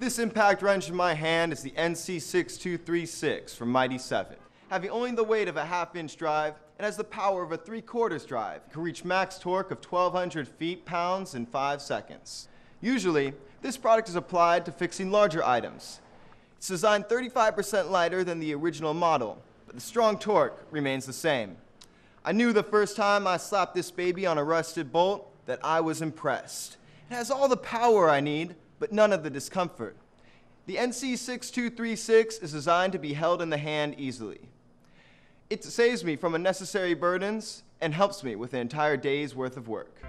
This impact wrench in my hand is the NC6236 from Mighty 7. Having only the weight of a half inch drive, it has the power of a three quarters drive. It can reach max torque of 1200 feet pounds in five seconds. Usually, this product is applied to fixing larger items. It's designed 35% lighter than the original model, but the strong torque remains the same. I knew the first time I slapped this baby on a rusted bolt that I was impressed. It has all the power I need, but none of the discomfort. The NC6236 is designed to be held in the hand easily. It saves me from unnecessary burdens and helps me with an entire day's worth of work.